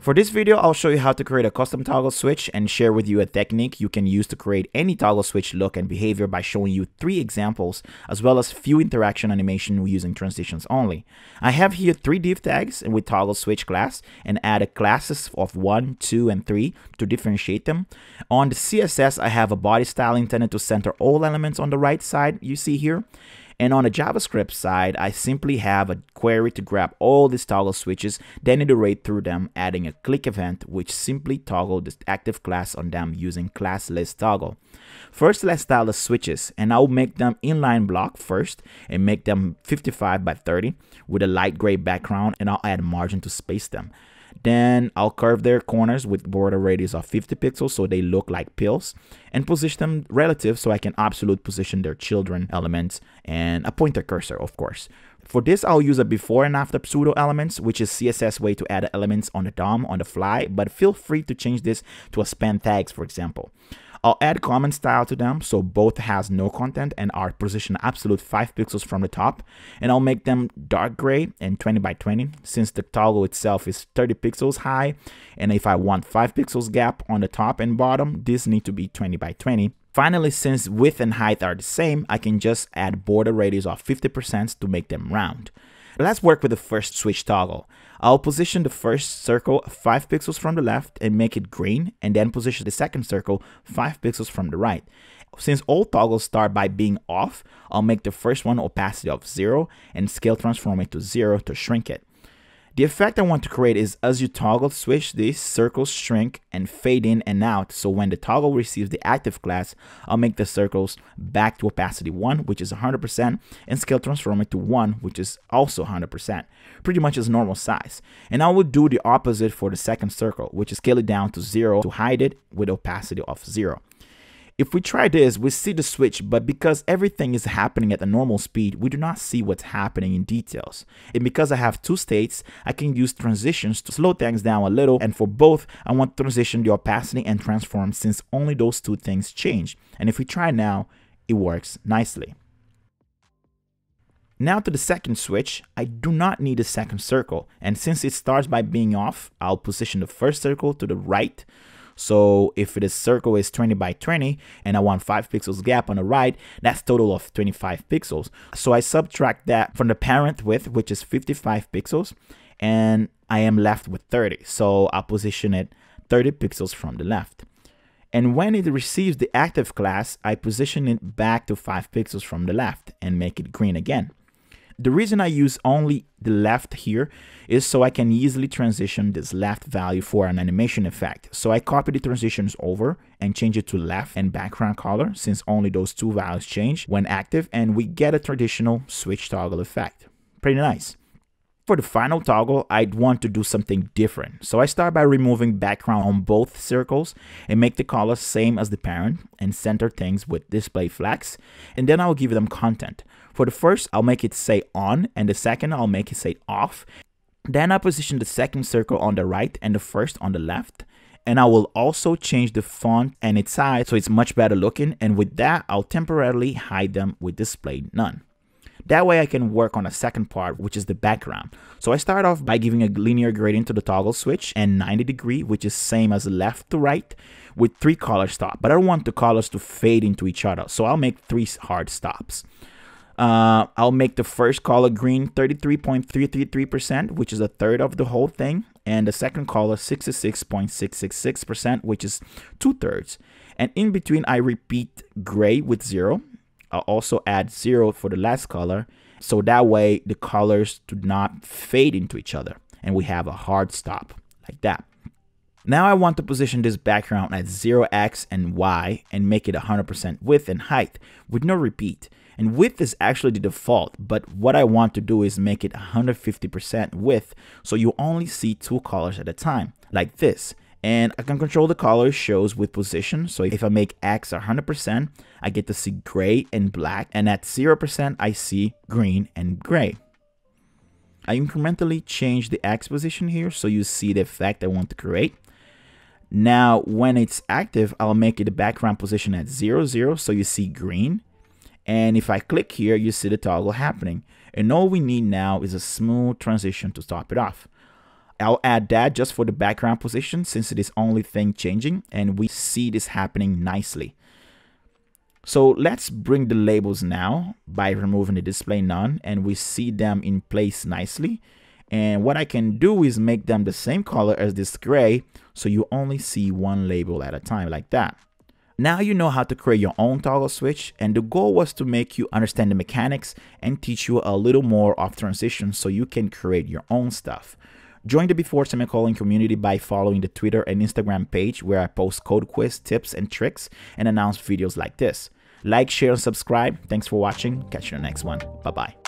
For this video, I'll show you how to create a custom toggle switch and share with you a technique you can use to create any toggle switch look and behavior by showing you three examples as well as few interaction animation using transitions only. I have here three div tags and with toggle switch class and added classes of 1, 2, and 3 to differentiate them. On the CSS, I have a body style intended to center all elements on the right side you see here. And on the JavaScript side, I simply have a query to grab all these toggle switches, then iterate through them, adding a click event, which simply toggle the active class on them using class list toggle. First, let's style the switches, and I'll make them inline block first and make them 55 by 30 with a light gray background, and I'll add margin to space them. Then I'll curve their corners with border radius of 50 pixels so they look like pills and position them relative so I can absolute position their children elements and a pointer cursor, of course. For this, I'll use a before and after pseudo elements, which is CSS way to add elements on the DOM on the fly, but feel free to change this to a span tags, for example. I'll add comment style to them so both has no content and are positioned absolute 5 pixels from the top and I'll make them dark gray and 20 by 20 since the toggle itself is 30 pixels high and if I want 5 pixels gap on the top and bottom this need to be 20 by 20 Finally, since width and height are the same, I can just add border radius of 50% to make them round. Let's work with the first switch toggle. I'll position the first circle 5 pixels from the left and make it green and then position the second circle 5 pixels from the right. Since all toggles start by being off, I'll make the first one opacity of 0 and scale transform it to 0 to shrink it. The effect I want to create is as you toggle switch, these circles shrink and fade in and out. So when the toggle receives the active class, I'll make the circles back to opacity 1, which is 100%, and scale transform it to 1, which is also 100%, pretty much as normal size. And I will do the opposite for the second circle, which is scale it down to 0 to hide it with opacity of 0. If we try this, we see the switch, but because everything is happening at the normal speed, we do not see what's happening in details. And because I have two states, I can use transitions to slow things down a little, and for both, I want to transition the opacity and transform since only those two things change. And if we try now, it works nicely. Now to the second switch, I do not need a second circle, and since it starts by being off, I'll position the first circle to the right, so if the circle is 20 by 20 and I want 5 pixels gap on the right, that's total of 25 pixels. So I subtract that from the parent width, which is 55 pixels, and I am left with 30. So I'll position it 30 pixels from the left. And when it receives the active class, I position it back to 5 pixels from the left and make it green again. The reason I use only the left here is so I can easily transition this left value for an animation effect. So I copy the transitions over and change it to left and background color since only those two values change when active and we get a traditional switch toggle effect. Pretty nice. For the final toggle, I'd want to do something different. So I start by removing background on both circles and make the color same as the parent and center things with display flex. And then I'll give them content. For the first, I'll make it say on, and the second, I'll make it say off. Then I position the second circle on the right and the first on the left. And I will also change the font and its size so it's much better looking. And with that, I'll temporarily hide them with display none. That way I can work on a second part, which is the background. So I start off by giving a linear gradient to the toggle switch and 90 degree, which is same as left to right with three color stops. But I don't want the colors to fade into each other. So I'll make three hard stops. Uh, I'll make the first color green 33.333%, which is a third of the whole thing. And the second color 66.666%, which is two thirds. And in between, I repeat gray with zero. I'll also add zero for the last color. So that way the colors do not fade into each other. And we have a hard stop like that. Now I want to position this background at 0x and y and make it 100% width and height with no repeat. And width is actually the default, but what I want to do is make it 150% width so you only see two colors at a time, like this. And I can control the color shows with position. So if I make X 100%, I get to see gray and black. And at 0%, I see green and gray. I incrementally change the X position here so you see the effect I want to create. Now, when it's active, I'll make it the background position at 0, 0, so you see green. And if I click here, you see the toggle happening. And all we need now is a smooth transition to top it off. I'll add that just for the background position since it is only thing changing and we see this happening nicely. So let's bring the labels now by removing the display none and we see them in place nicely. And what I can do is make them the same color as this gray so you only see one label at a time like that. Now you know how to create your own toggle switch and the goal was to make you understand the mechanics and teach you a little more of transitions so you can create your own stuff. Join the Before Semicolon community by following the Twitter and Instagram page where I post code quiz, tips, and tricks and announce videos like this. Like, share, and subscribe. Thanks for watching. Catch you in the next one. Bye bye.